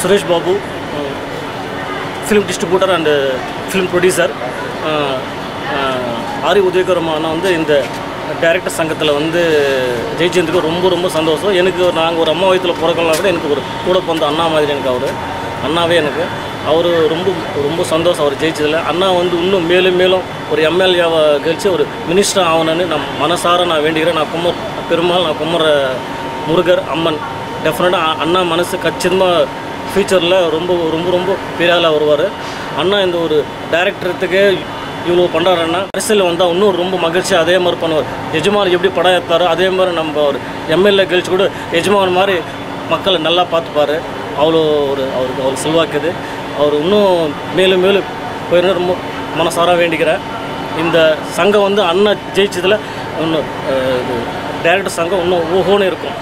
Suresh Babu film distributor and film producer Aari உதயகரமான அண்ணா வந்து இந்த டைரக்டர் சங்கத்தில் வந்து ஜெயிச்சதுக்கு ரொம்ப ரொம்ப சந்தோஷம். எனக்கு நாங்கள் ஒரு அம்மா வயத்தில் பிறக்கலாம் கூட எனக்கு ஒரு கூட பிறந்த அண்ணா மாதிரி எனக்கு அவர். அண்ணாவே எனக்கு. அவர் ரொம்ப ரொம்ப சந்தோஷம் அவர் ஜெயிச்சதில். அண்ணா வந்து இன்னும் மேலும் மேலும் ஒரு எம்எல்ஏவை கழித்து ஒரு மினிஸ்டர் ஆகணும்னு நான் மனசார நான் வேண்டிக்கிறேன். நான் குமர் பெருமாள் நான் குமர முருகர் அம்மன். டெஃபினட்டாக அண்ணா மனசு கச்சிதமாக ஃப்யூச்சரில் ரொம்ப ரொம்ப ரொம்ப பெரிய வருவார். அண்ணா இந்த ஒரு டைரக்டரத்துக்கு இவ்வளோ பண்ணுறாருன்னா அரசியல் வந்தால் இன்னும் ரொம்ப மகிழ்ச்சியாக அதே மாதிரி பண்ணுவார். எஜமான் எப்படி படம் எடுத்தாரோ அதே மாதிரி நம்ம ஒரு எம்எல்ஏ கழிச்சு கூட எஜமான் மாதிரி மக்களை நல்லா பார்த்துப்பார். அவ்வளோ ஒரு அவருக்கு அவ்வளோ செல்வாக்குது அவர் இன்னும் மேலும் மேலும் போயிருந்து ரொம்ப மனசார வேண்டிக்கிறேன். இந்த சங்கம் வந்து அண்ணா ஜெயிச்சதில் இன்னும் டேரக்டர் சங்கம் இன்னும் ஓஹோன்னு இருக்கும்.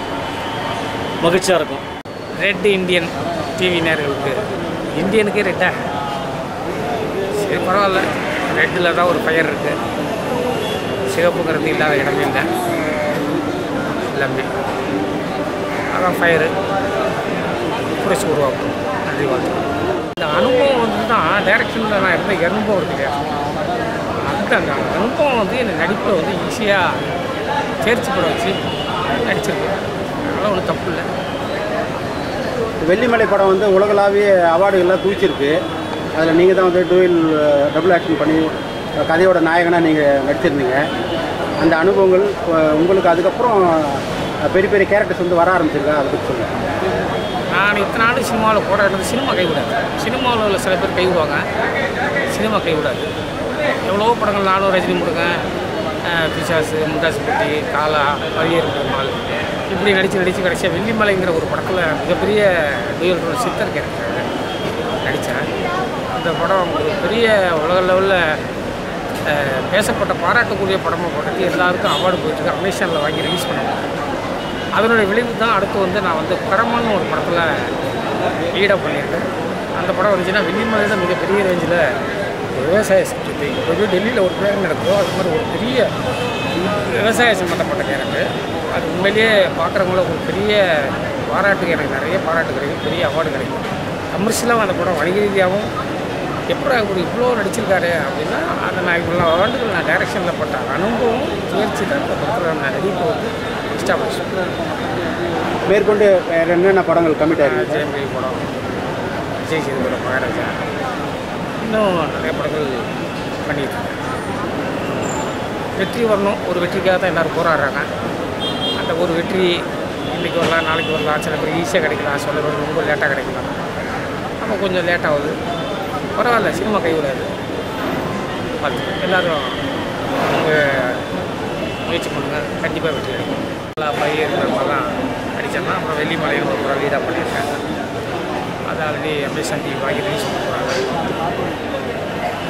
மகிழ்ச்சியாக இருக்கும். ரெட் இந்தியன் டிவி நேர்களுக்கு. இந்தியனுக்கே ரெட்டா சரி பரவாயில்ல. ரெட்டில் தான் ஒரு ஃபயர் இருக்குது சிவப்புங்கிறது இல்லாத இடமே இல்லை. எல்லாமே. அதான் ஃபயரு புரட்சி உருவாக்கும். நன்றி வாழ்த்து. இந்த அனுபவம் வந்து தான் டைரக்ஷனில் நான் இருந்த அனுபவம் இருக்கு அந்த அந்த அனுபவம் வந்து என்னை நடிப்பில் வந்து ஈஸியாக தேர்ச்சி பட வச்சு நடிச்சிருக்கேன். அதெல்லாம் ஒன்றும் தப்பு இல்லை. வெள்ளிமலை படம் வந்து உலகளாவிய அவார்டுகள்லாம் குவிச்சிருக்கு அதில் நீங்கள் தான் வந்து டூயில் டபுள் ஆக்ஷன் பண்ணி கதையோட நாயகனாக நீங்கள் நடிச்சிருந்தீங்க. அந்த அனுபவங்கள் உங்களுக்கு அதுக்கப்புறம் பெரிய பெரிய கேரக்டர்ஸ் வந்து வர ஆரம்பிச்சிருக்கா? அதை பற்றி சொல்லுங்கள் நான் இத்தனை நாள் சினிமாவில் போராடுறது சினிமா கைவிடாது. சினிமாவில் உள்ள சில பேர் கைவிடுவாங்க. சினிமா கைவிடாது. எவ்வளோ படங்கள் நானும் ரஜினி முருகன் பிசாசு முண்டாசு பெட்டி காலா பரியர் பெருமாள் இப்படி நடித்து நடித்து கடைசியாக வெள்ளிமலைங்கிற ஒரு படத்தில் மிகப்பெரிய டூயல் ரோல் சித்தர் கேரக்டர் நடித்தேன் அந்த படம் ஒரு பெரிய உலக லெவலில் பேசப்பட்ட பாராட்டக்கூடிய படமாக போட்டுட்டு எல்லாருக்கும் அவார்டு போயிட்டுருக்கு. அமேசானில் வாங்கி ரிலீஸ் பண்ணுவாங்க அதனுடைய விளைவு தான் அடுத்து வந்து நான் வந்து பரமன்னு ஒரு படத்தில் லீடாக பண்ணியிருக்கேன். அந்த படம் வந்துச்சுன்னா வெள்ளிமலையில் மிகப்பெரிய ரேஞ்சில் ஒரு விவசாய சப்ஜெக்ட் இப்போ டெல்லியில் ஒரு பேர் நடக்குதோ அது மாதிரி ஒரு பெரிய விவசாய சம்மந்தப்பட்ட கேரக்டர். அது உண்மையிலேயே பார்க்குறவங்கள ஒரு பெரிய பாராட்டுக்கு எனக்கு நிறைய பாராட்டு கிடைக்கும் பெரிய அவார்டு கிடைக்கும். கமர்ஷியலாகவும் அந்த படம் வணிக ரீதியாகவும் எப்படி அவர் இவ்வளோ நடிச்சிருக்காரு அப்படின்னா அதை நான் இவ்வளோ அவார்டுகள் நான் டைரக்ஷனில் பட்ட அனுபவம் தேர்ச்சி தான் இந்த படத்தில் நான் நடிப்பு வந்து எஸ்டாப்ளிஷ் மேற்கொண்டு வேறு என்னென்ன படங்கள் கமிட் ஆகிருக்கு ஜெயமொழி படம் விஜய் சேதுபதி மகாராஜா. இன்னும் நிறைய படங்கள் பண்ணிட்டு வெற்றி வரணும் ஒரு வெற்றிக்காக தான் எல்லோரும் போராடுறாங்க. ஒரு வெற்றி இன்றைக்கி வரலாம் நாளைக்கு வரலாம் சில பேர் ஈஸியாக கிடைக்கலாம் சில பேர் ரொம்ப லேட்டாக கிடைக்கலாம். நம்ம கொஞ்சம் லேட் ஆகுது. பரவாயில்ல சினிமா கைவிடாது. பார்த்து எல்லோரும் முயற்சி பண்ணுங்கள் கண்டிப்பாக வெற்றி கிடைக்கும். நல்லா பையன் மாதிரிலாம் நடித்தேன்னா அப்புறம் வெள்ளிமலையில் ஒரு முறை லீடாக பண்ணியிருக்காங்க. அது ஆல்ரெடி அமேசான் டிவி வாங்கி ரிலீஸ் பண்ணுறாங்க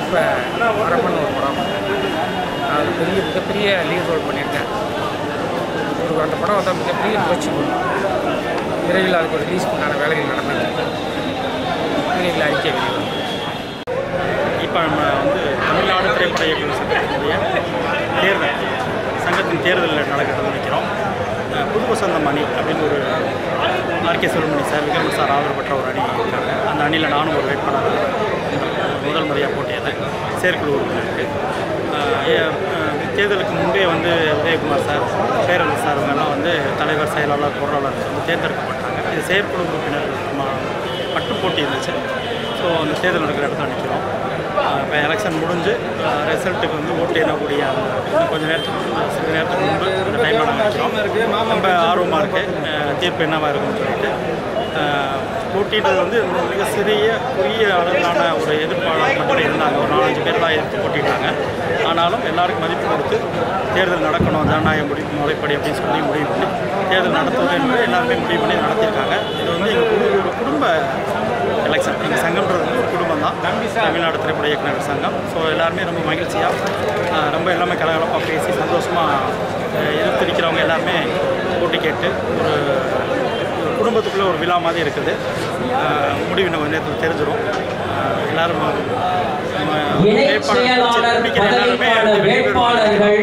இப்போ வரப்பண்ண ஒரு படம். அது பெரிய மிகப்பெரிய லீட் ரோல் பண்ணியிருக்கேன். ஒரு அந்த படம் வந்து மிகப்பெரிய முயற்சி பண்ணும் விரைவில் அதுக்கு ஒரு ரிலீஸ் வேலைகள் நடந்தது விரைவில் அறிக்கை வெளியிடும் இப்போ நம்ம வந்து தமிழ்நாடு திரைப்பட இயக்குநர் சங்கத்தினுடைய தேர்தல் சங்கத்தின் தேர்தலில் நடக்கிறது நினைக்கிறோம். புது வசந்தம் அணி அப்படின்னு ஒரு R K Subramani sir Vikram sir ஆதரவு பெற்ற ஒரு அணி இருக்காங்க. அந்த அணியில் நானும் ஒரு வேட்பாளர் முதல் முறையாக போட்டியிட்டேன் செயற்குழு உறுப்பினருக்கு. தேர்தலுக்கு முன்பே வந்து உதயகுமார் சார் பேரரசு சார் இவங்கெல்லாம் வந்து தலைவர் செயலாளர் பொருளாளர் வந்து தேர்ந்தெடுக்கப்பட்டாங்க. இது செயற்குழு உறுப்பினர் ம- மட்டும் போட்டி இருந்துச்சு. ஸோ அந்த தேர்தல் நடக்கிற இடத்துல நிற்கிறோம் இப்போ எலெக்ஷன் முடிஞ்சு ரிசல்ட்டுக்கு வந்து ஓட்டு எண்ணக்கூடிய அந்த கொஞ்சம் நேரத்துக்கு சில நேரத்துக்கு முன்பு அந்த டைமில் நிற்கிறோம் ரொம்ப ஆர்வமாக இருக்குது தீர்ப்பு என்னவாக இருக்குன்னு சொல்லிட்டு. அஹ், வந்து மிக சிறிய குறுகிய அளவிலான ஒரு எதிர்ப்பாளர் மட்டும் இருந்தாங்க. ஒரு நாலஞ்சு பேர் தான் எதிர்த்து போட்டிட்டாங்க ஆனாலும் எல்லாருக்கும் மதிப்பு கொடுத்து தேர்தல் நடக்கணும் ஜனநாயக முடிவு முறைப்படி அப்படின்னு சொல்லி முடிவு பண்ணி தேர்தல் நடத்துவது என்பது எல்லாருமே முடிவு பண்ணி நடத்தியிருக்காங்க. இது வந்து எங்கள் ஒரு குடும்ப எலெக்ஷன் எங்கள் சங்கம்ன்றது வந்து ஒரு குடும்பம் தான். தமிழ்நாடு திரைப்பட இயக்குநர் சங்கம். ஸோ எல்லாருமே ரொம்ப மகிழ்ச்சியாக ரொம்ப எல்லாமே கலகலப்பாக பேசி சந்தோஷமாக எதிர்த்திருக்கிறவங்க எல்லாருமே போட்டி கேட்டு ஒரு குடும்பத்துக்குள்ளே ஒரு விழா மாதிரி இருக்குது முடிவு நம்ம நேரத்தில் தெரிஞ்சிடும் எல்லாரும். வேட்பாளர்கள்